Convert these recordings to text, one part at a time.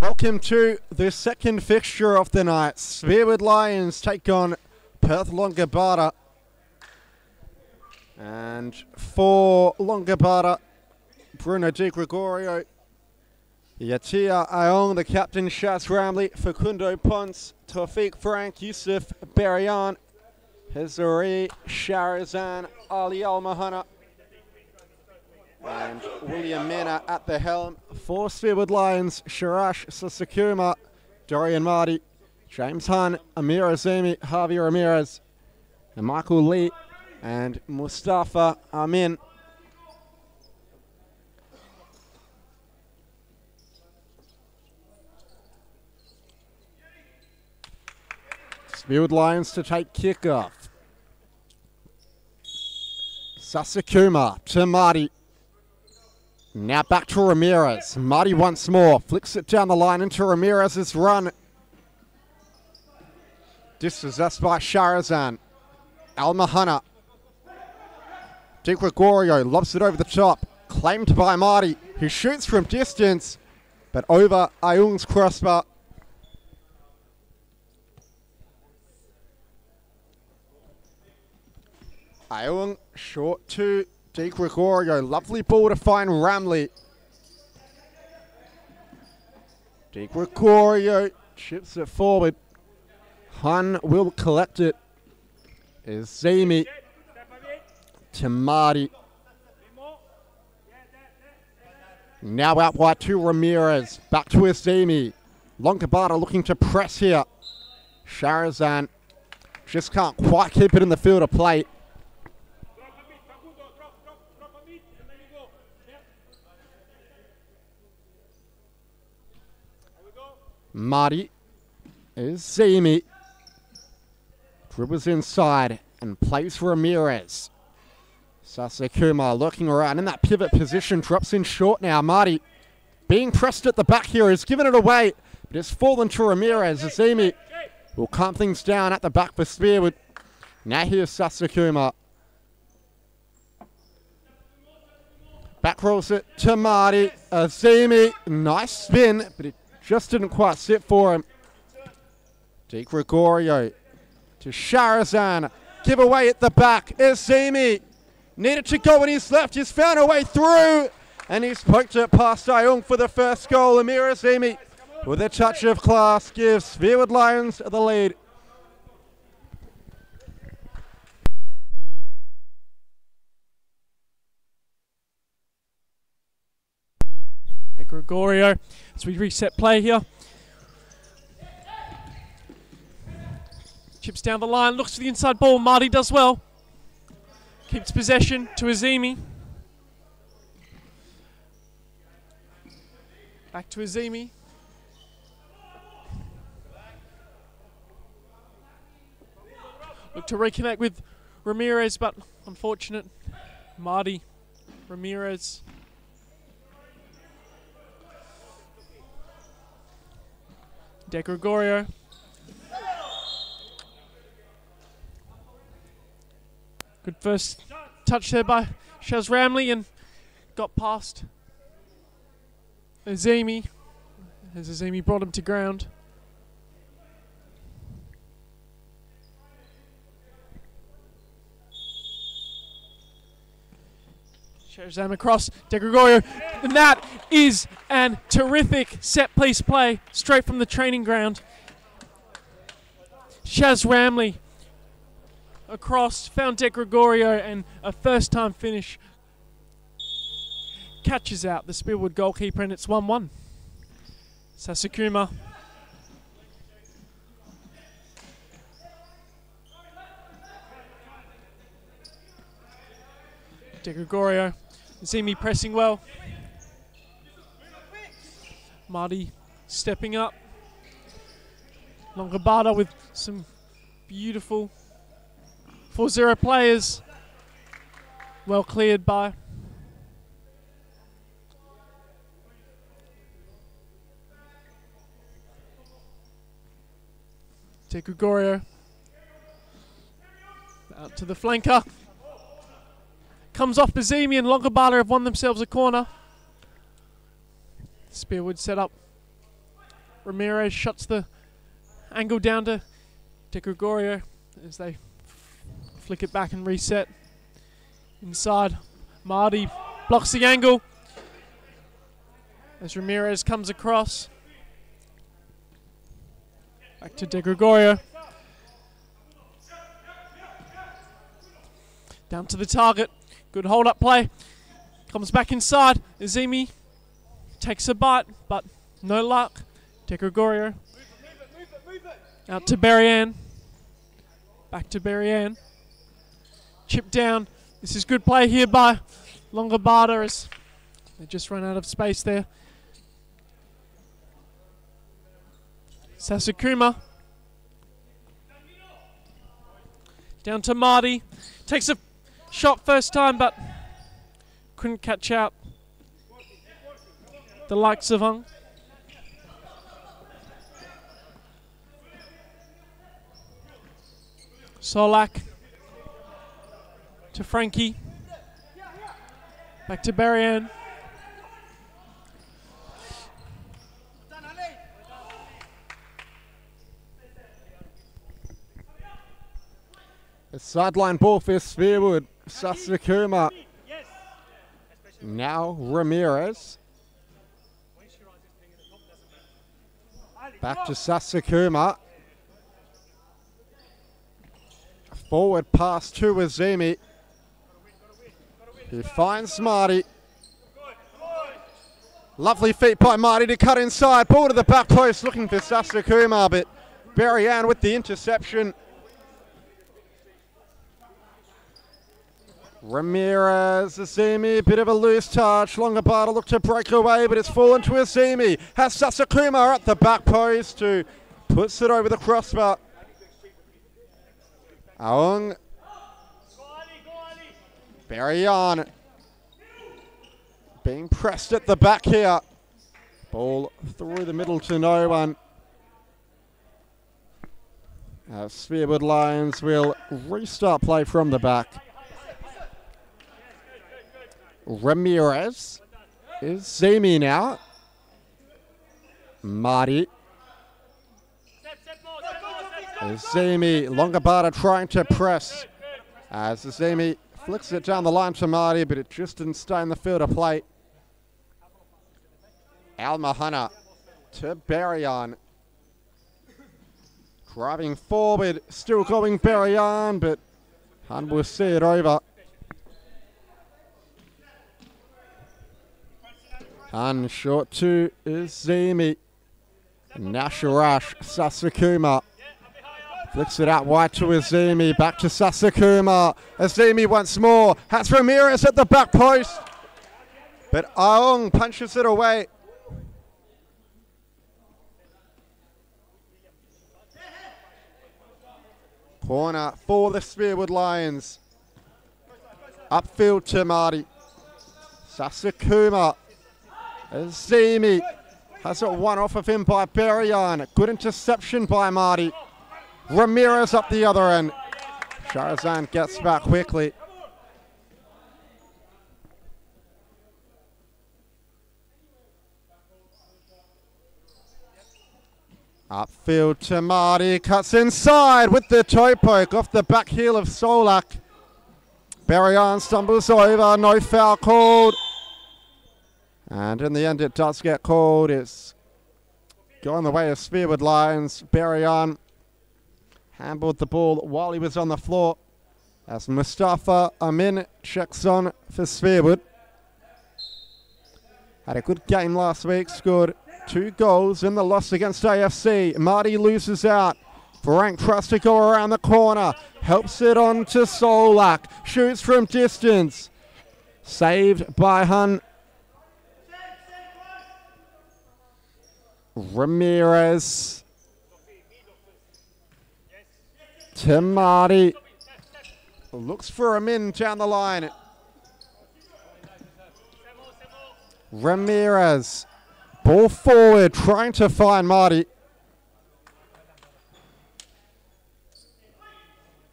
Welcome to the second fixture of the night. Spearwood Lions take on Perth Longobarda. And for Longobarda, Bruno Di Gregorio, Yatia Aong, the captain, Shaz Ramley, Facundo Ponce, Tawfiq Frank, Yusuf Barian, Hezari Sharazan, Ali Al Mahana, and William Mena at the helm. For Spearwood Lions, Sharash Sasakuma, Dorian Marty, James Hunt, Amir Azemi, Javi Ramirez, and Michael Lee, and Mustafa Amin. Spearwood Lions to take kickoff. Sasakuma to Marty. Now back to Ramirez. Marty once more. Flicks it down the line into Ramirez's run. Dispossessed by Sharazan. Almahana. Di Gregorio lobs it over the top. Claimed by Marty, who shoots from distance, but over Ayung's crossbar. Ayung short to Di Gregorio. Lovely ball to find Ramley. Di Gregorio chips it forward. Hunt will collect it. Azemi to Marty. Now out wide to Ramirez. Back to Azemi. Longobarda looking to press here. Sharazan just can't quite keep it in the field of play. Marty is Zemi. Dribbles inside and plays for Ramirez. Sasakuma looking around in that pivot position, drops in short now. Marty being pressed at the back here, has given it away, but it's fallen to Ramirez. Zemi will calm things down at the back for Spearwood. Now here's Sasakuma. Back rolls it to Marty. Azemi, nice spin, but it just didn't quite sit for him. Di Gregorio to Sharazan. Give away at the back. Azemi needed to go on his left. He's found a way through. And he's poked it past Ayung for the first goal. Amir Azemi with a touch of class gives Spearwood Lions the lead. Gregorio as we reset play here. Chips down the line, looks for the inside ball. Marty does well. Keeps possession to Azimi. Back to Azimi. Look to reconnect with Ramirez, but unfortunate. Marty, Ramirez. De Gregorio. Good first touch there by Shaz Ramley and got past Azemi as Azemi brought him to ground. Shazam across De Gregorio. And that is an terrific set piece play straight from the training ground. Shaz Ramley across, found De Gregorio, and a first time finish catches out the Spearwood goalkeeper, and it's 1 1. Sasakuma. De Gregorio. See me pressing well. Marty stepping up. Longobarda with some beautiful 4-0 players. Well cleared by De Gregorio. Out to the flanker. Comes off Bazimi and Longobarda have won themselves a corner. Spearwood set up Ramirez shuts the angle down to De Gregorio as they flick it back and reset. Inside, Marty blocks the angle as Ramirez comes across. Back to De Gregorio. Down to the target. Good hold up play. Comes back inside. Azimi takes a bite, but no luck. De Gregorio. Out to Barry Back to Barry Chip down. This is good play here by Longobarda as they just run out of space there. Sasakuma. Down to Marty. Takes a shot first time, but couldn't catch out the likes of Ung. Solak to Frankie. Back to Barry sideline ball for Spearwood. Sasakuma. Now Ramirez. Back to Sasakuma. Forward pass to Azimi. He finds Marty. Lovely feet by Marty to cut inside. Ball to the back post looking for Sasakuma, but Barian with the interception. Ramirez, Azimi, bit of a loose touch. Longobarda looked to look to break away, but it's fallen to Azimi. Has Sasakuma at the back post to puts it over the crossbar. Aung. Barry on. Being pressed at the back here. Ball through the middle to no one. As Spearwood Lions will restart play from the back. Ramirez is Zemi now. Marty. Zemi, Longobarda trying to press as Zemi flicks it down the line to Marty, but it just didn't stay in the field of play. Al Mahana to Barian. Driving forward, still going Barian, but Hunt will see it over. And short two is Zemi. Nasharash Sasakuma. Flicks it out wide to Azumi. Back to Sasakuma. Azumi once more. Has Ramirez at the back post. But Aung punches it away. Corner for the Spearwood Lions. Upfield to Marty. Sasakuma Azimi has it one off of him by Barian. Good interception by Marty. Ramirez up the other end. Sharazan gets back quickly. Upfield to Marty, cuts inside with the toe poke off the back heel of Solak. Barian stumbles over, no foul called. And in the end, it does get called. It's going the way of Spearwood Lions. Barian handled the ball while he was on the floor as Mustafa Amin checks on for Spearwood. Had a good game last week, scored two goals in the loss against AFC. Marty loses out. Frank tries to go around the corner, helps it on to Solak, shoots from distance. Saved by Hunt Ramirez. Marty Looks for him in down the line. Ramirez. Ball forward, trying to find Marty.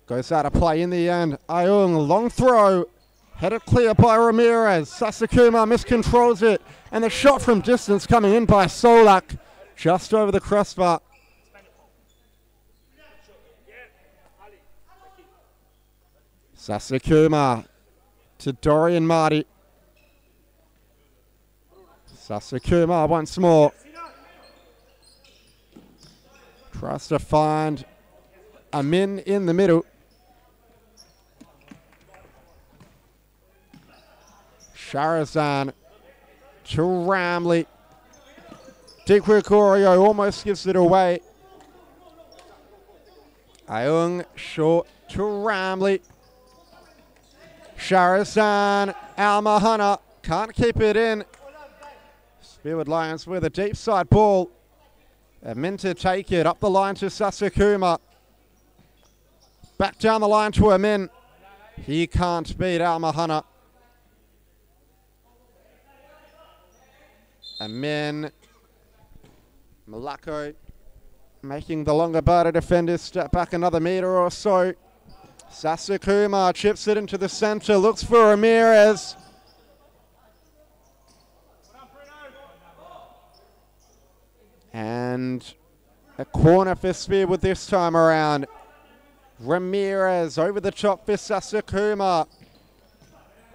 Goes out of play in the end. Ayung, long throw. Headed clear by Ramirez. Sasakuma miscontrols it. And the shot from distance coming in by Solak just over the crossbar. Sasakuma to Dorian Marty. Sasakuma once more. Tries to find Amin in the middle. Sharazan to Ramley. Di Gregorio almost gives it away. Ayung short to Ramley. Sharazan Almahana can't keep it in. Spearwood Lions with a deep side ball. They're meant to take it up the line to Sasakuma. Back down the line to Amin. He can't beat Almahana. Amin. Malako making the Longobarda defenders step back another metre or so. Sasakuma chips it into the centre, looks for Ramirez. And a corner for Spearwood this time around. Ramirez over the top for Sasakuma.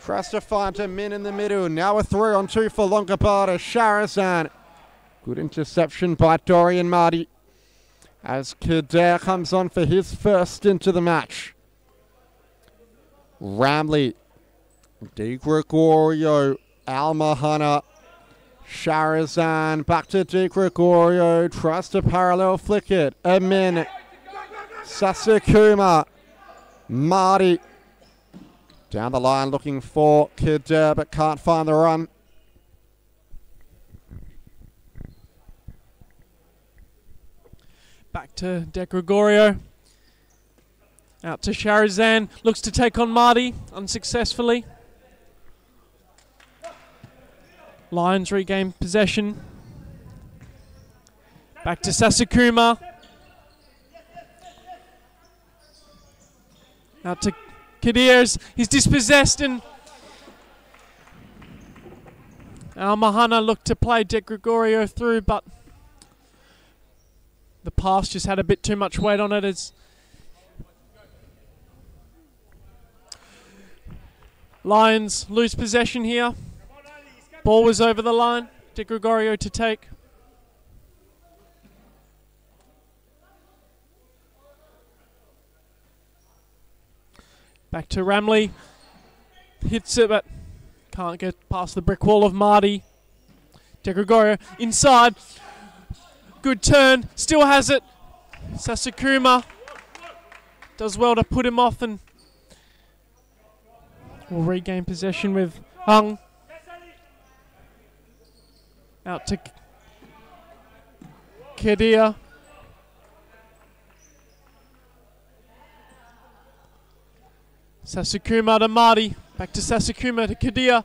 Tries to find Amin in the middle. Now a three on two for Longobarda. Sharazan. Good interception by Dorian Marty. As Kader comes on for his first into the match. Ramley. Di Gregorio. Almahana. Sharazan back to Di Gregorio. Tries to parallel flick it. Amin. Sasakuma. Marty. Down the line looking for Kader, but can't find the run. Back to De Gregorio. Out to Sharazan. Looks to take on Marty unsuccessfully. Lions regain possession. Back to Sasakuma. Out to Kadirs. He's dispossessed and Almahana looked to play De Gregorio through, but the pass just had a bit too much weight on it as Lions lose possession here. Ball was over the line. De Gregorio to take. Back to Ramley. Hits it, but can't get past the brick wall of Marty. De Gregorio inside. Good turn. Still has it. Sasakuma does well to put him off and will regain possession with Hunt. Out to Kadir. Sasakuma to Marty. Back to Sasakuma to Kadir.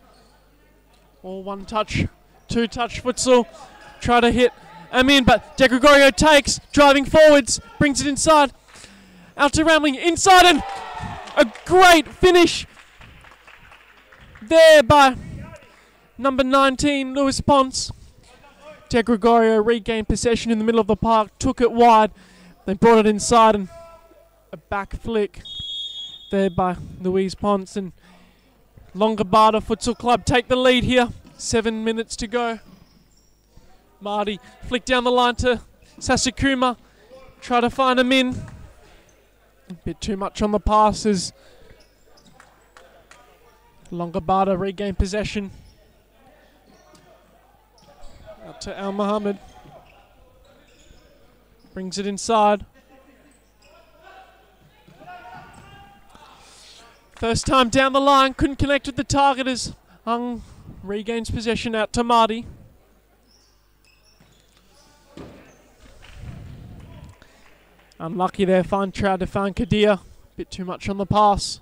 All one touch, two touch futsal. Try to hit Amin, but De Gregorio takes, driving forwards, brings it inside. Out to Ramley, inside, and a great finish there by number 19, Lewis Ponce. De Gregorio regained possession in the middle of the park, took it wide. They brought it inside and a back flick there by Louise Ponce and Longobarda Futsal Club take the lead here. Seven minutes to go. Marty flick down the line to Sasakuma. Try to find him in. A bit too much on the passes. Longobarda regain possession. Out to Al Muhammad. Brings it inside. First time down the line, couldn't connect with the target as Hunt regains possession out to Marty. Unlucky there, find tried to find Kadir. Bit too much on the pass.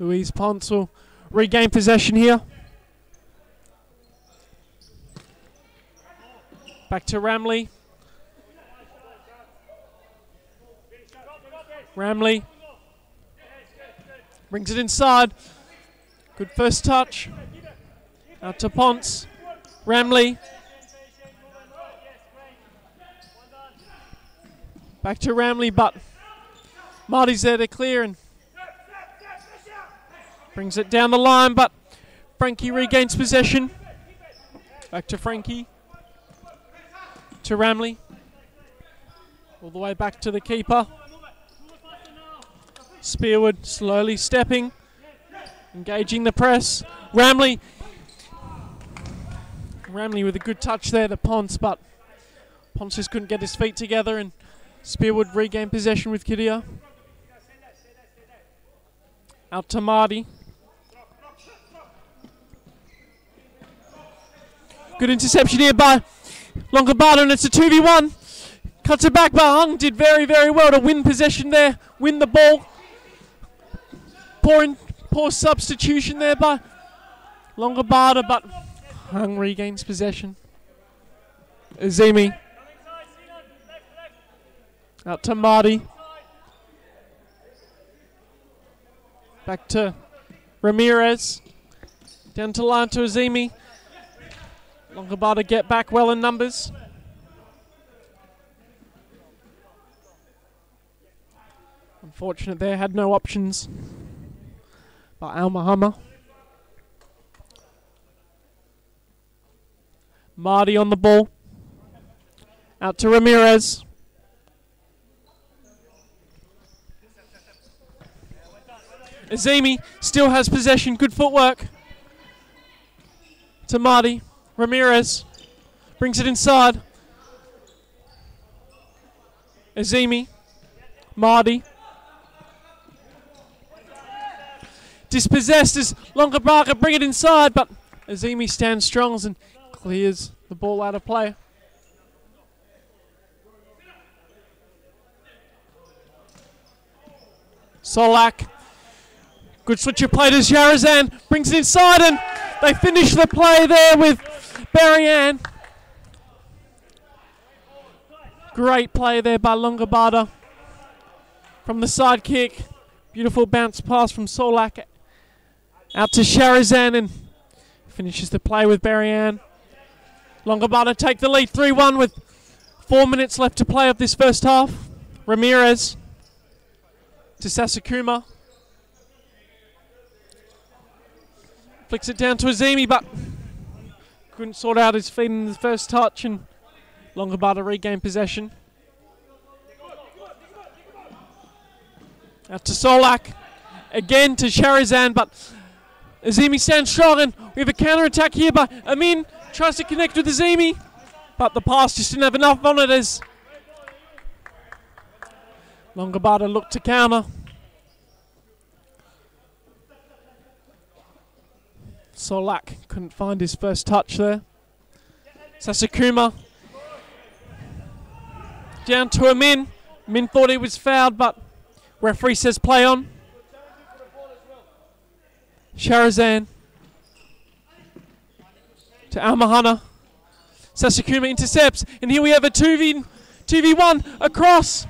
Louise Ponce will regain possession here. Back to Ramley. Ramley brings it inside. Good first touch. Out to Ponce. Ramley Back to Ramley, but Marty's there to clear and brings it down the line, but Frankie regains possession. Back to Frankie. To Ramley. All the way back to the keeper. Spearwood slowly stepping, engaging the press. Ramley. Ramley with a good touch there, the Ponce, but Ponce just couldn't get his feet together and Spearwood regained possession with Kidia. Out to Marty. Good interception here by Longobardo, and it's a 2v1. Cuts it back, but Hunt did very, very well to win possession there, win the ball. Poor, in, poor substitution there by Longobardo, but Hunt regains possession. Azimi. Out to Marty. Back to Ramirez. Down to line to Azimi. Longobardo get back well in numbers. Unfortunate there, had no options. But Al Muhammad. Marty on the ball. Out to Ramirez. Azimi still has possession. Good footwork. To Marty. Ramirez. Brings it inside. Azimi. Marty. Dispossessed as Longobardo bring it inside, but Azimi stands strong and clears the ball out of play. Solak. Good switch of play to Sharazan. Brings it inside and they finish the play there with Barry Great play there by Longobarda. From the side kick. Beautiful bounce pass from Solak out to Sharazan and finishes the play with Barry Longobarda take the lead 3 1 with four minutes left to play of this first half. Ramirez to Sasakuma. Flicks it down to Azimi, but couldn't sort out his feet in the first touch, and Longobardo regained possession. Out to Solak. Again to Sharazan, but Azimi stands strong, and we have a counter attack here But Amin. Tries to connect with Azimi, but the pass just didn't have enough on it as Longobardo looked to counter. Solak couldn't find his first touch there. Sasakuma down to Amin. Min thought he was fouled, but referee says play on. Sharazan to Almahana. Sasakuma intercepts, and here we have a 2v, 2v1 across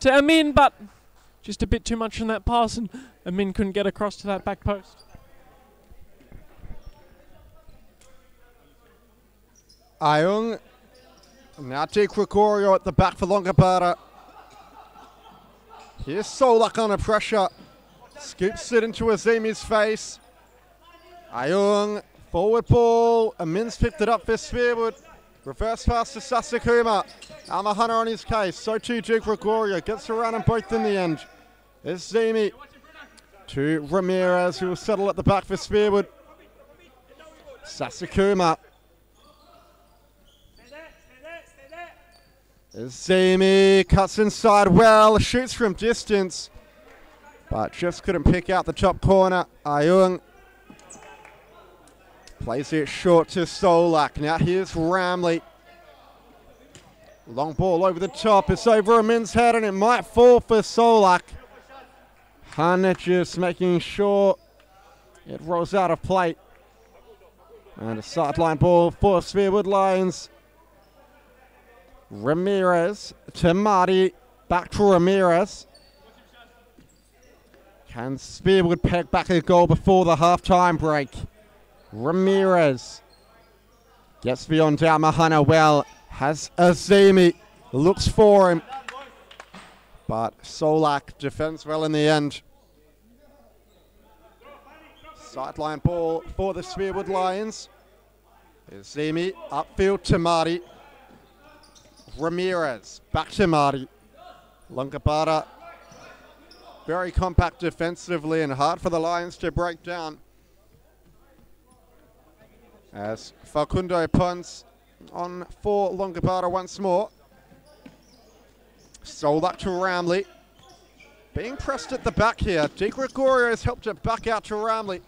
to Amin, but just a bit too much on that pass, and Amin couldn't get across to that back post. Ayung. Now Jake Gregorio at the back for Longobardo. Here's Solak under pressure. Scoops it into Azimi's face. Ayung, forward ball. Amin's picked it up for Spearwood. Reverse pass to Sasakuma. Almahana on his case. So too Duke Gregorio. Gets around them both in the end. It's Zimi to Ramirez, who will settle at the back for Spearwood. Sasakuma. Zimi cuts inside well, shoots from distance, but just couldn't pick out the top corner. Ayung plays it short to Solak. Now here's Ramley. Long ball over the top. It's over Amin's head and it might fall for Solak. Hanna just making sure it rolls out of play. And a sideline ball for Spearwood Lions. Ramirez to Marty. Back to Ramirez. Can Spearwood peg back a goal before the half-time break? Ramirez gets beyond Almahana well. Has Azimi. Looks for him. But Solak defends well in the end. Sideline ball for the Spearwood Lions. Zemi, upfield to Marty. Ramirez, back to Marty. Longobarda, very compact defensively and hard for the Lions to break down. As Facundo punts on for Longobarda once more. Sold up to Ramley. Being pressed at the back here. Di Gregorio has helped it back out to Ramley.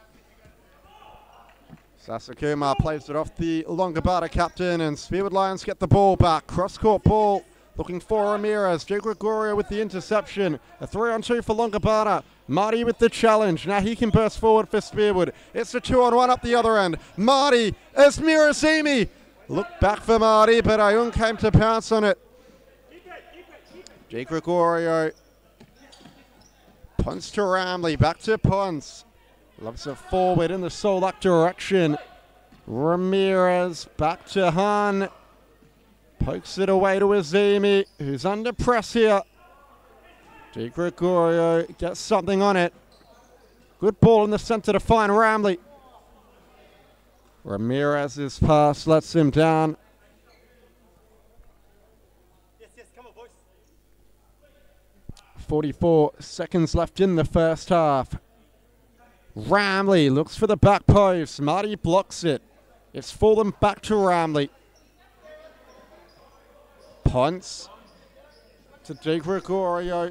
Sasakuma plays it off the Longobarda captain and Spearwood Lions get the ball back. Cross-court ball looking for Ramirez. Di Gregorio with the interception. A three on two for Longobarda. Marty with the challenge. Now he can burst forward for Spearwood. It's a two on one up the other end. Marty, it's Mirasimi. Look back for Marty, but Ayun came to pounce on it. Jake Gregorio. Punts to Ramley. Back to Ponce. Loves it forward in the Solak direction. Ramirez back to Han. Pokes it away to Azimi, who's under press here. Di Gregorio gets something on it. Good ball in the center to find Ramley. Ramirez's pass lets him down. Yes, yes, on, boys. 44 seconds left in the first half. Ramley looks for the back post. Marty blocks it. It's fallen back to Ramley. Punts to Di Gregorio.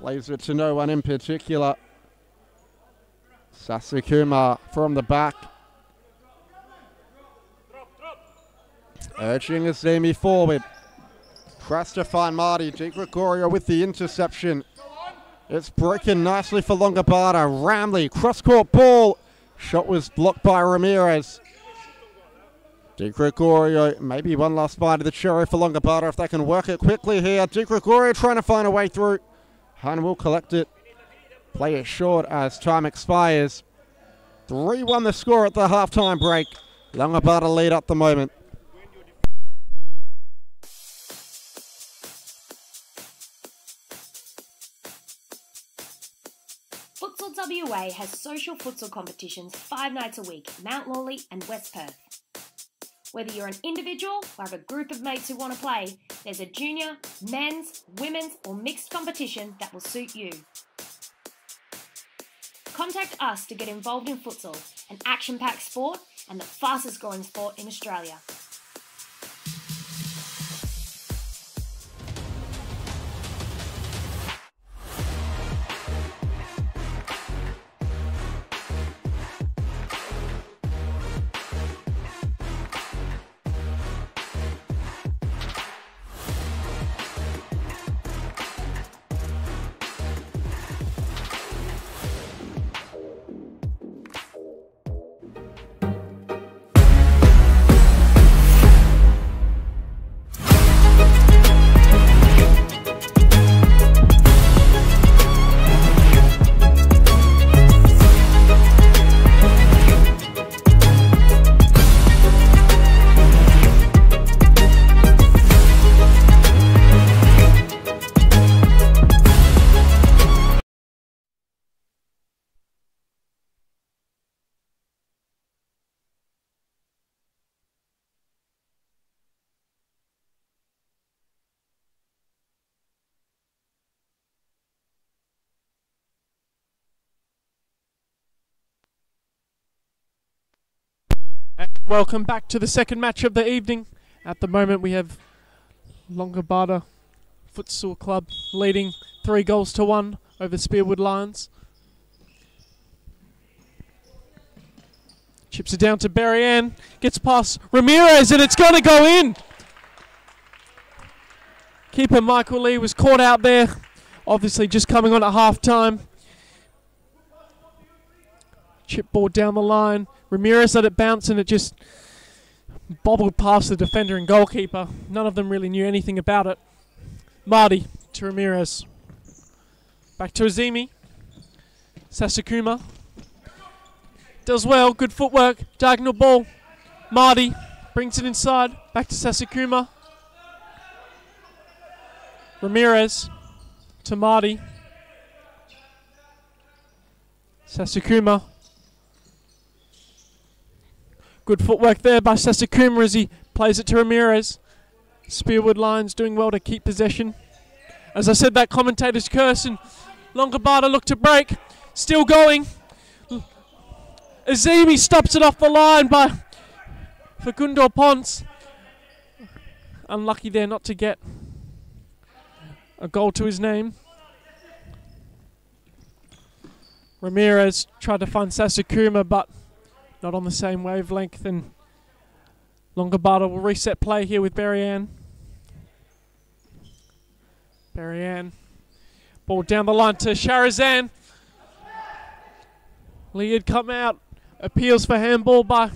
Plays it to no one in particular. Sasakuma from the back. Urging Azemi forward. Tries to find Marty. Di Gregorio with the interception. It's breaking nicely for Longobarda. Ramley, cross-court ball. Shot was blocked by Ramirez. Di Gregorio, maybe one last bite of the cherry for Longobarda if they can work it quickly here. Di Gregorio trying to find a way through. Han will collect it. Play it short as time expires. 3-1 the score at the halftime break. Longobarda lead at the moment. WA has social futsal competitions five nights a week, Mount Lawley and West Perth. Whether you're an individual or have a group of mates who want to play, there's a junior, men's, women's, or mixed competition that will suit you. Contact us to get involved in futsal, an action packed sport and the fastest growing sport in Australia. Welcome back to the second match of the evening. At the moment, we have Longobarda Futsal Club leading three goals to one over Spearwood Lions. Chips it down to Barian, gets past Ramirez, and it's going to go in. Keeper Michael Lee was caught out there, obviously just coming on at half time. Chip ball down the line. Ramirez let it bounce and it just bobbled past the defender and goalkeeper. None of them really knew anything about it. Marty to Ramirez. Back to Azimi. Sasakuma. Does well. Good footwork. Diagonal ball. Marty brings it inside. Back to Sasakuma. Ramirez to Marty. Sasakuma. Good footwork there by Sasakuma as he plays it to Ramirez. Spearwood Lions doing well to keep possession. As I said, that commentator's curse and Longobardo looked to break. Still going. Azimi stops it off the line by Facundo Ponce. Unlucky there not to get a goal to his name. Ramirez tried to find Sasakuma, but not on the same wavelength. And Longobardo will reset play here with Berrien. Berrien. Ball down the line to Sharazan. Lee had come out. Appeals for handball by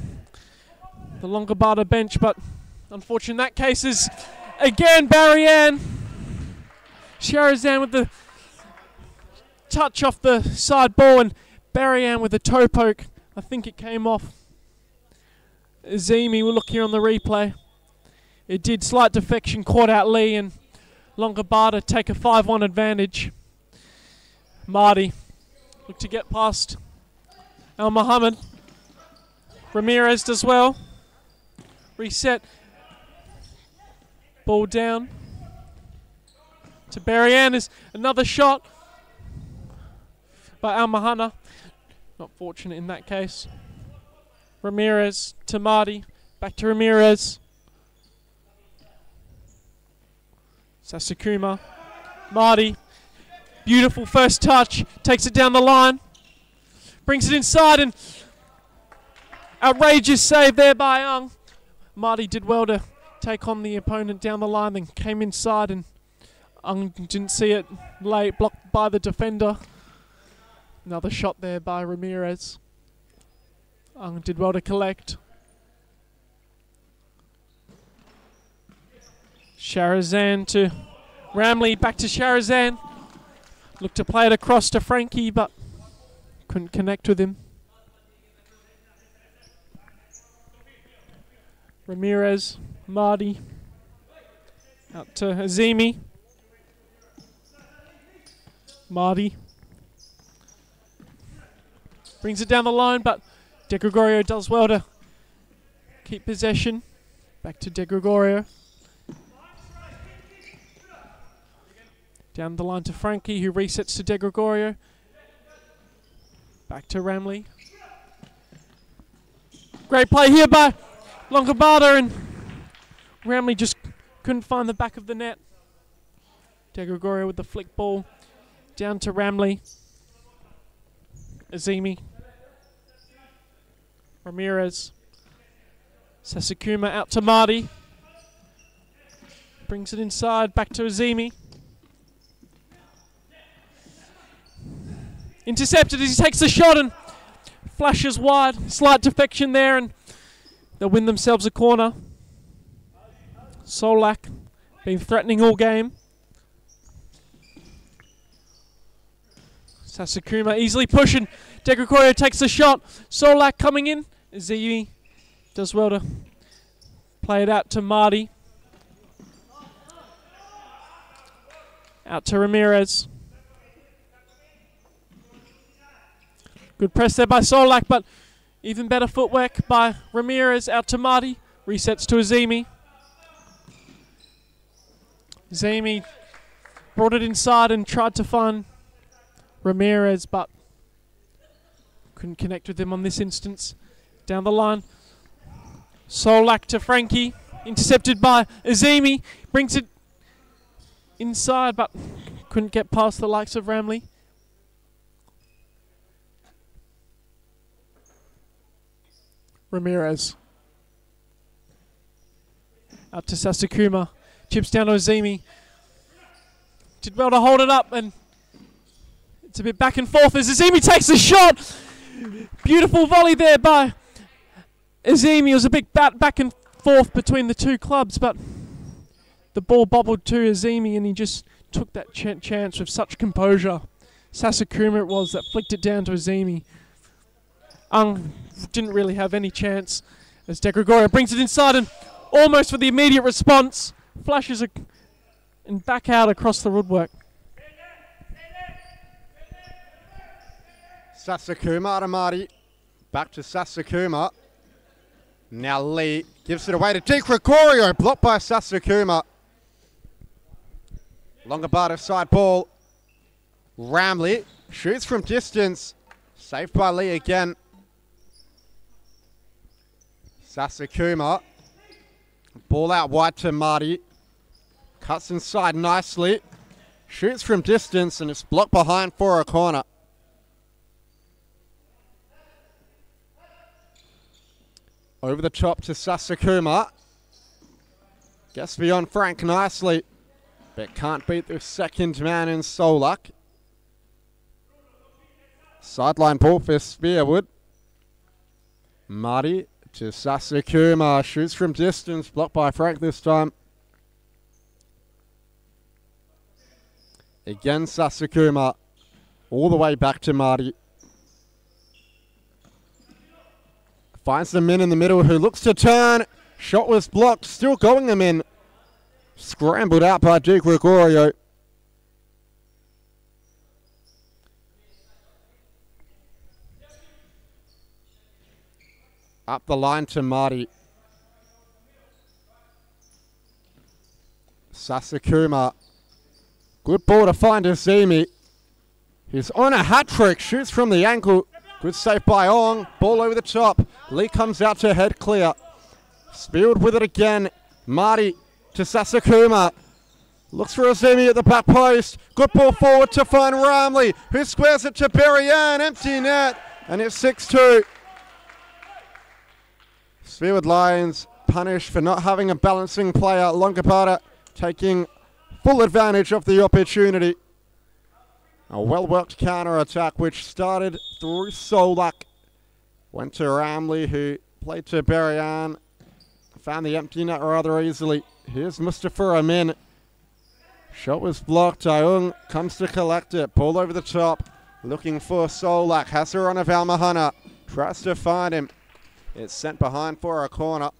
the Longobardo bench, but unfortunately in that case is again Berrien. Sharazan with the touch off the side ball and Berrien with a toe poke. I think it came off. Azimi, we'll look here on the replay. It did slight defection, caught out Lee and Longobardo take a 5-1 advantage. Marty look to get past Al Muhammad. Ramirez does well. Reset. Ball down. To Berrien is another shot by Al Mahana. Not fortunate in that case. Ramirez to Marty. Back to Ramirez. Sasakuma. Marty. Beautiful first touch. Takes it down the line. Brings it inside and outrageous save there by Young. Marty did well to take on the opponent down the line, then came inside and Ung didn't see it late, blocked by the defender. Another shot there by Ramirez. Ung did well to collect. Sharazan to Ramley, back to Sharazan. Looked to play it across to Frankie, but couldn't connect with him. Ramirez, Marty, out to Azimi. Marty brings it down the line, but De Gregorio does well to keep possession. Back to De Gregorio. Down the line to Frankie, who resets to De Gregorio. Back to Ramley. Great play here by Longobardo, and Ramley just couldn't find the back of the net. De Gregorio with the flick ball. Down to Ramley. Azimi. Ramirez. Sasakuma out to Marty. Brings it inside, back to Azimi. Intercepted as he takes the shot and flashes wide. Slight defection there, and they'll win themselves a corner. Solak been threatening all game. Sasakuma easily pushing. De Gregorio takes the shot. Solak coming in. Zee does well to play it out to Marty. Out to Ramirez. Good press there by Solak, but even better footwork by Ramirez out to Marty. Resets to Azimi. Azimi brought it inside and tried to find Ramirez, but couldn't connect with him on this instance. Down the line. Solak to Frankie. Intercepted by Azimi. Brings it inside, but couldn't get past the likes of Ramley. Ramirez. Out to Sasakuma. Chips down to Azimi. Did well to hold it up and it's a bit back and forth as Azimi takes the shot. Beautiful volley there by Azemi. Was a big bat back and forth between the two clubs, but the ball bobbled to Azemi and he just took that ch- chance with such composure. Sasakuma it was that flicked it down to Azemi. Ung didn't really have any chance as Di Gregorio brings it inside and almost for the immediate response flashes a and back out across the woodwork. Sasakuma Marty. Back to Sasakuma. Now Lee gives it away to Di Gregorio. Blocked by Sasakuma. Longabata side ball. Ramley shoots from distance. Saved by Lee again. Sasakuma. Ball out wide to Marty. Cuts inside nicely. Shoots from distance and it's blocked behind for a corner. Over the top to Sasakuma. Gets beyond Frank nicely. But can't beat the second man in Solak. Sideline ball for Spearwood. Marty to Sasakuma. Shoots from distance. Blocked by Frank this time. Again, Sasakuma. All the way back to Marty. Finds the min in the middle who looks to turn. Shot was blocked. Still going them in. Scrambled out by Di Gregorio. Up the line to Marty. Sasakuma. Good ball to find Azemi. He's on a hat trick. Shoots from the ankle. Good save by Ong. Ball over the top. Lee comes out to head clear. Spilled with it again. Marty to Sasakuma. Looks for Azemi at the back post. Good ball forward to find Ramley, who squares it to Barian. Empty net. And it's 6 2. Spearwood Lions punished for not having a balancing player. Longobarda taking full advantage of the opportunity. A well worked counter attack which started through Solak. Went to Ramley who played to Barian. Found the empty net rather easily. Here's Mustafa Amin. Shot was blocked. Ayung comes to collect it. Ball over the top. Looking for Solak. Has her on of Almahana. Tries to find him. It's sent behind for a corner.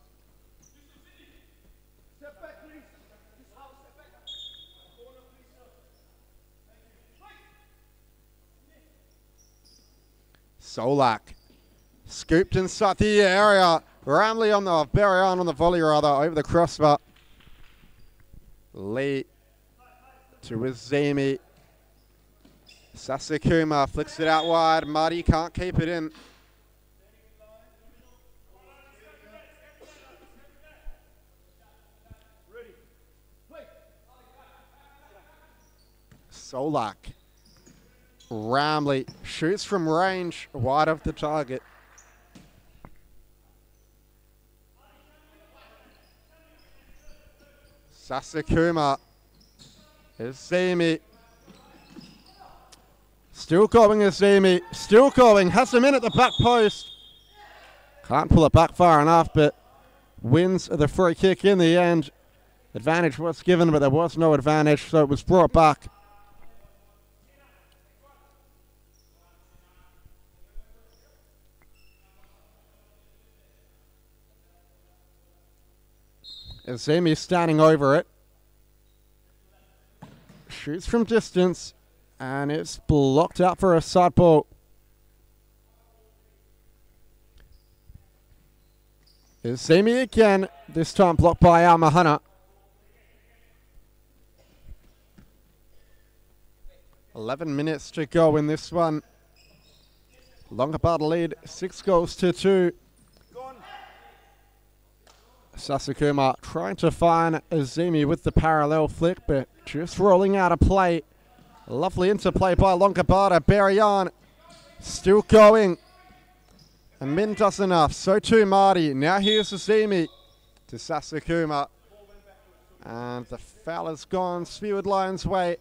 Solak scooped inside the area. Ramley on the Barry on the volley rather over the crossbar. Lee to Azemi. Sasakuma flicks it out wide. Marty can't keep it in. Solak. Ramley shoots from range, wide of the target. Sasakuma. Azemi. Still going Azemi. Still going. Has him in at the back post. Can't pull it back far enough, but wins the free kick in the end. Advantage was given, but there was no advantage, so it was brought back. Azemi standing over it. Shoots from distance, and it's blocked out for a side ball. Azemi again, this time blocked by Almahana. Eleven minutes to go in this one. Longobarda lead, six goals to two. Sasakuma trying to find Azemi with the parallel flick, but just rolling out of play. Lovely interplay by Longobarda. Barian still going. And Min does enough. So too Marty. Now here's Azemi to Sasakuma. And the foul has gone Spearwood Lions' way.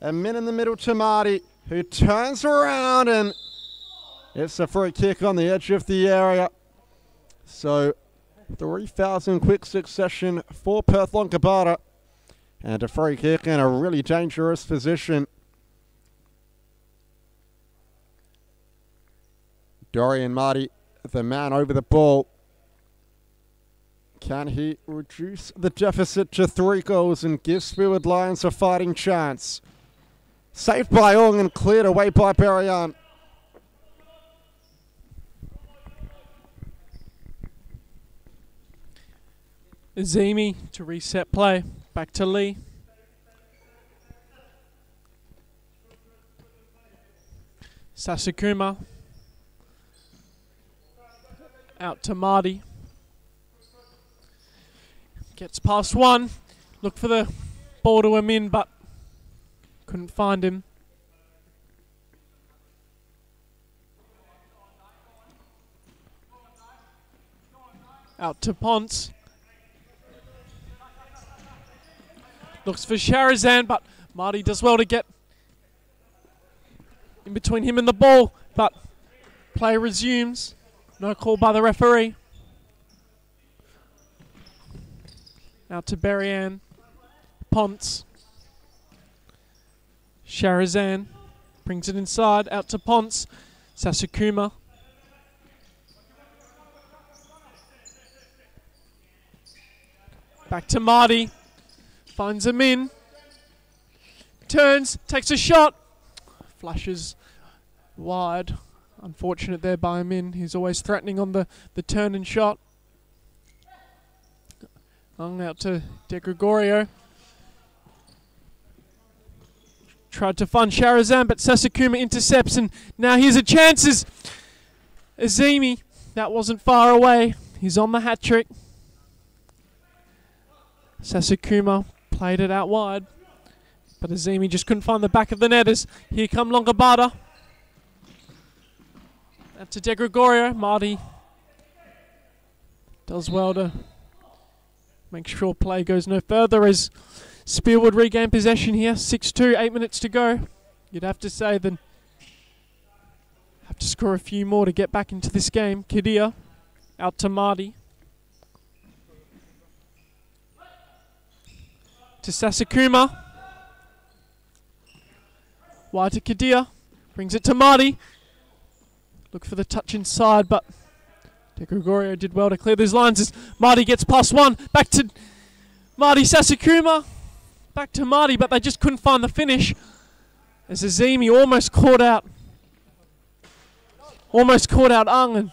And Min in the middle to Marty, who turns around and it's a free kick on the edge of the area. So 3,000 quick succession for Perth Longobarda. And a free kick in a really dangerous position. Dorian Marty, the man over the ball. Can he reduce the deficit to three goals and give Spearwood Lions a fighting chance? Saved by Ong and cleared away by Barian. Azemi to reset play. Back to Lee. Sasakuma. Out to Marty. Gets past one. Look for the ball to him in, but couldn't find him. Out to Ponce. Looks for Sharazan, but Marty does well to get in between him and the ball. But play resumes. No call by the referee. Out to Barian. Ponce. Sharazan brings it inside. Out to Ponce. Sasakuma. Back to Marty. Finds him in. Turns, takes a shot. Flashes wide. Unfortunate there by him in. He's always threatening on the, the turn and shot. Hung out to Di Gregorio. Tried to find Sharazan, but Sasakuma intercepts, and now here's a chance. Is Azemi. That wasn't far away. He's on the hat trick. Sasakuma played it out wide. But Azemi just couldn't find the back of the net as here come Longobarda. Out to Di Gregorio. Marty does well to make sure play goes no further as Spearwood regain possession here. 6-2, 8 minutes to go. You'd have to say then have to score a few more to get back into this game. Kadia out to Marty. To Sasakuma. Wide to Kadir. Brings it to Marty. Look for the touch inside, but Di Gregorio did well to clear those lines as Marty gets past one. Back to Marty Sasakuma. Back to Marty, but they just couldn't find the finish. As Azemi almost caught out. Almost caught out Ung and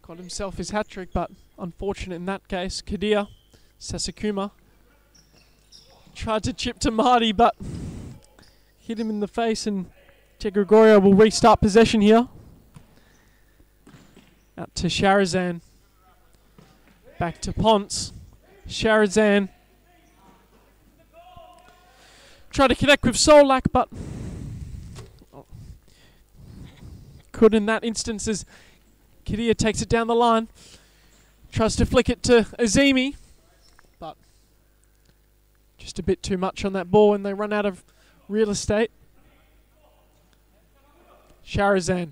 got himself his hat trick, but unfortunate in that case. Kadir, Sasakuma tried to chip to Marty, but hit him in the face, and Di Gregorio will restart possession here. Out to Sharazan. Back to Ponce. Sharazan. Try to connect with Solak, but could in that instance as Kadia takes it down the line. Tries to flick it to Azemi, just a bit too much on that ball and they run out of real estate. Sharazan.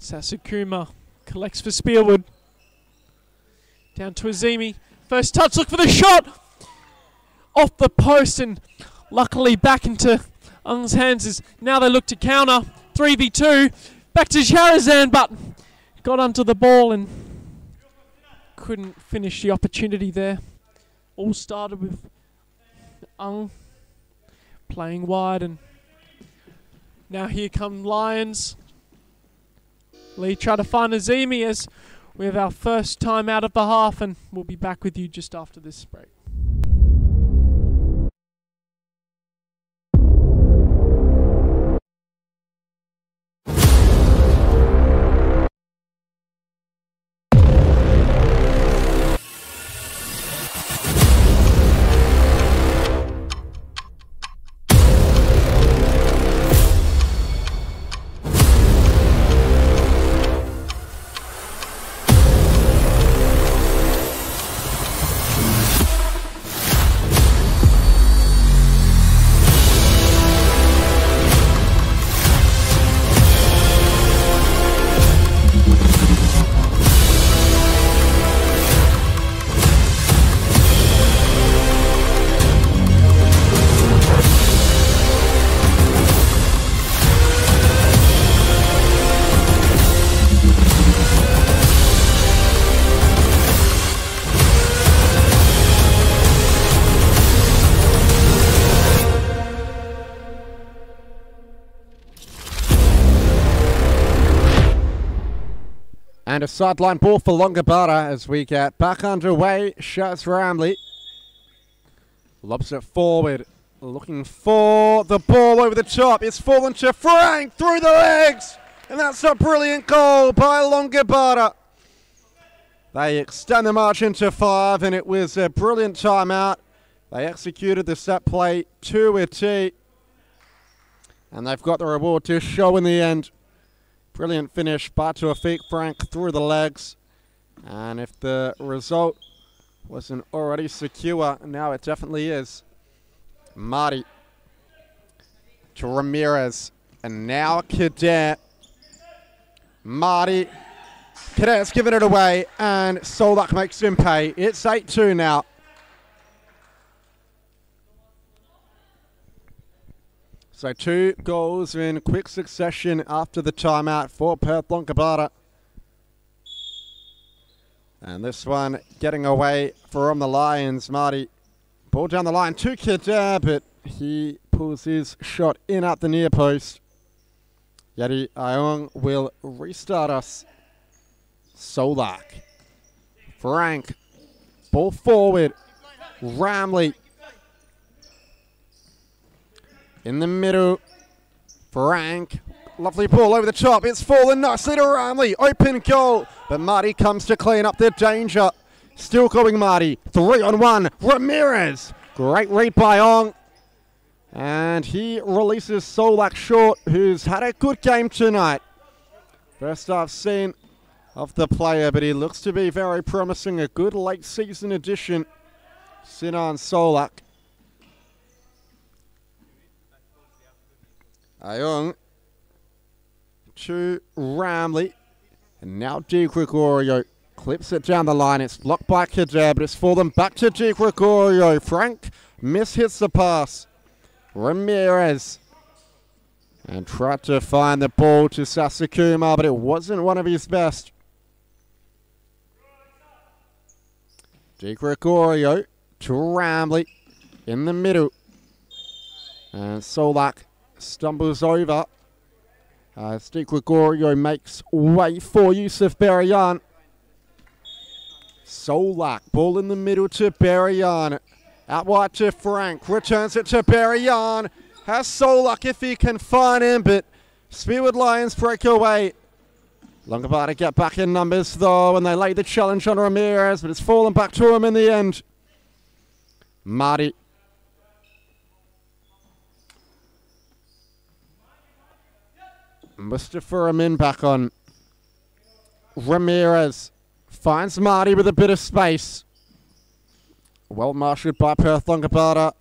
Sasakuma collects for Spearwood. Down to Azemi. First touch, look for the shot! Off the post and luckily back into Ung's hands as now they look to counter. 3v2. Back to Sharazan, but got onto the ball and couldn't finish the opportunity there. All started with Ung playing wide and now here come Lions. Lee try to find Azemi as we have our first time out of the half and we'll be back with you just after this break. And a sideline ball for Longobarda as we get back underway. Shaz Ramley lobs it forward, looking for the ball over the top. It's fallen to Frank through the legs, and that's a brilliant goal by Longobarda. They extend the margin to five, and it was a brilliant timeout. They executed the set play to a and they've got the reward to show in the end. Brilliant finish by Tuafik Frank through the legs. And if the result wasn't already secure, now it definitely is. Marty to Ramirez. And now Cadet. Marty. Cadet's giving it away, and Solak makes him pay. It's 8 2 now. So two goals in quick succession after the timeout for Perth Longobarda. And this one getting away from the Lions. Marty, ball down the line to Kedar, but he pulls his shot in at the near post. Yeti Ayong will restart us. Solak. Frank. Ball forward. Ramley in the middle. Frank. Lovely ball over the top. It's fallen nicely to Ramley. Open goal. But Marty comes to clean up the danger. Still going Marty. Three on one. Ramirez. Great read by Ong. And he releases Solak short, who's had a good game tonight. First I've seen of the player, but he looks to be very promising. A good late season addition. Sinan Solak. Ayong to Ramley. And now Di Gregorio clips it down the line. It's blocked by Kader, but it's for them back to Di Gregorio. Frank mishits the pass. Ramirez. And tried to find the ball to Sasakuma, but it wasn't one of his best. Di Gregorio to Ramley in the middle. And Solak stumbles over. Uh, Steve Gregorio makes way for Yusuf Barian. Solak, ball in the middle to Barian. Out wide to Frank, returns it to Barian. Has Solak if he can find him, but Spearwood Lions break away. Longobarda get back in numbers though, and they lay the challenge on Ramirez, but it's fallen back to him in the end. Marty Mustafa Amin back on. Ramirez finds Marty with a bit of space. Well marshaled by Perth Longobarda.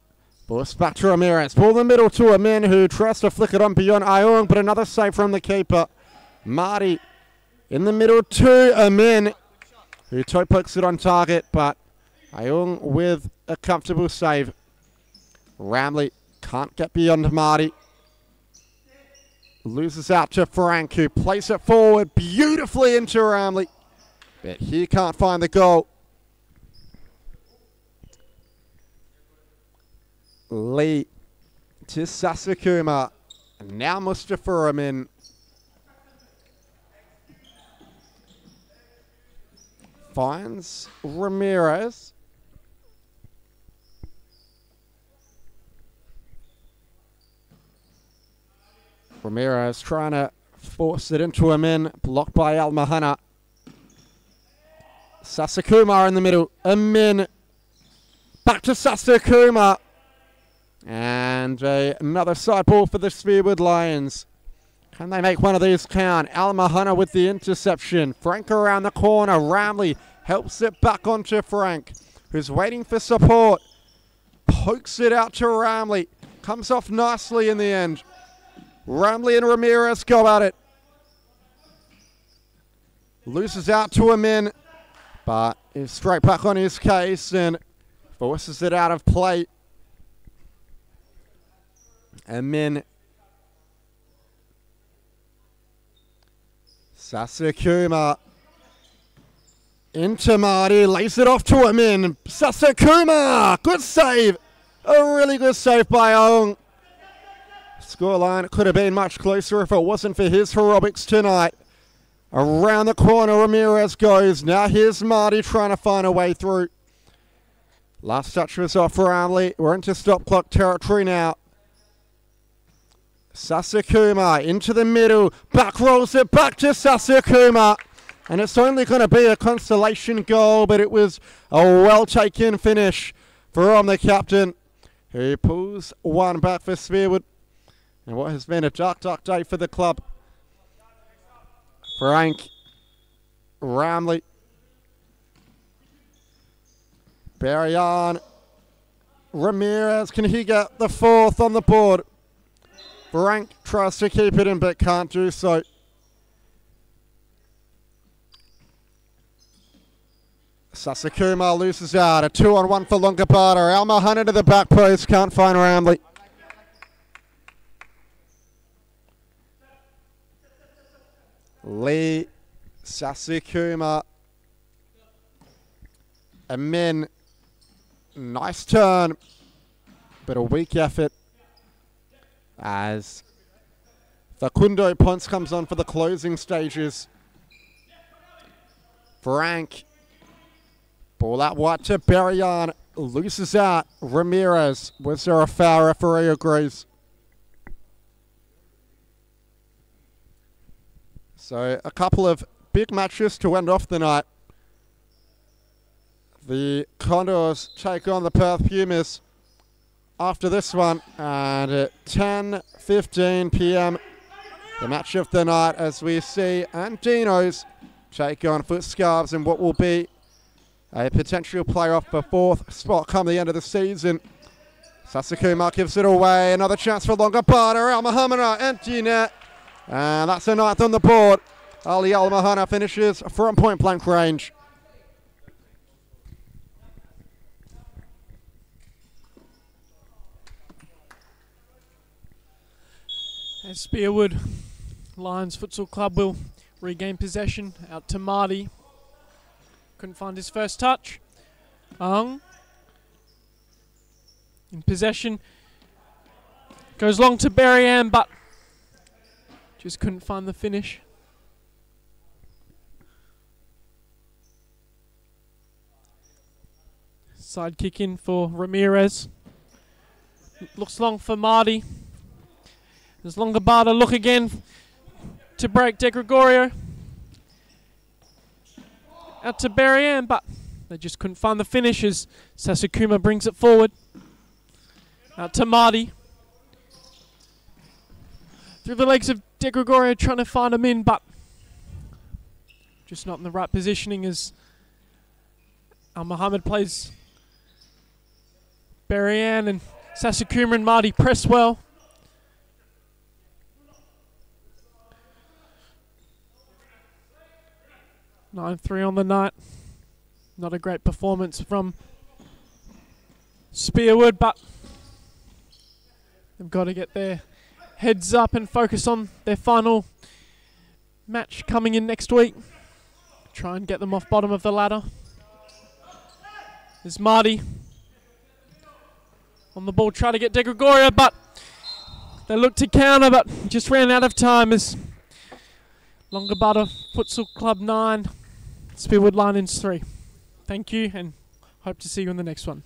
Forced back to Ramirez. Ball in the middle to Amin, who tries to flick it on beyond Iong, but another save from the keeper. Marty in the middle to Amin, who toe pokes it on target, but Iong with a comfortable save. Ramley can't get beyond Marty. Loses out to Frank, who plays it forward beautifully into Ramley. But he can't find the goal. Lee to Sasakuma. And now Mustafa Amin. Finds Ramirez. Ramirez trying to force it into him in, blocked by Al Mahana. Sasakuma in the middle. Amin. Back to Sasakuma. And uh, another side ball for the Spearwood Lions. Can they make one of these count? Al Mahana with the interception. Frank around the corner. Ramley helps it back onto Frank, who's waiting for support. Pokes it out to Ramley. Comes off nicely in the end. Ramley and Ramirez go at it. Loses out to him in, but is straight back on his case and forces it out of play. And then Sasakuma into Marty, lays it off to him in. Sasakuma, good save. A really good save by Ong. Scoreline could have been much closer if it wasn't for his heroics tonight. Around the corner, Ramirez goes. Now here's Marty trying to find a way through. Last touch was off Ramley. We're into stop clock territory now. Sasakuma into the middle. Back rolls it back to Sasakuma. And it's only going to be a consolation goal, but it was a well taken finish from the captain. He pulls one back for Spearwood. And what has been a dark, dark day for the club. Frank Ramley. Barian Ramirez. Can he get the fourth on the board? Frank tries to keep it in but can't do so. Sasakuma loses out. A two on one for Longobarda. Al Mahana to the back post. Can't find Ramley. Lee Sasakuma. Amin. Nice turn, but a weak effort as Facundo Ponce comes on for the closing stages. Frank. Ball out wide to. Loses out. Ramirez. Was there a foul? Referee agrees. So a couple of big matches to end off the night. The Condors take on the Perth Pumas after this one, and at 10:15 p.m. the match of the night as we see Andinos take on Footscarves in what will be a potential playoff for fourth spot come the end of the season. Sasakuma gives it away. Another chance for Longobarda. Al Mahana empty net. And that's a ninth on the board. Ali Al Mahana finishes from point blank range. As Spearwood Lions Futsal Club will regain possession out to Marty. Couldn't find his first touch. Ung in possession. Goes long to Barian, but just couldn't find the finish. Side kick in for Ramirez. Looks long for Marty. There's Longobarda look again to break Di Gregorio. Out to Barian, but they just couldn't find the finish as Sasakuma brings it forward. Out to Marty. Through the legs of Di Gregorio trying to find him in, but just not in the right positioning as Al Mahana plays Barian and Sasakuma and Marty press well. Nine three on the night. Not a great performance from Spearwood, but they've got to get their heads up and focus on their final match coming in next week. Try and get them off bottom of the ladder. There's Marty on the ball, try to get Di Gregorio, but they look to counter, but just ran out of time as Longobarda Futsal Club 9, Spearwood Lions 3. Thank you and hope to see you in the next one.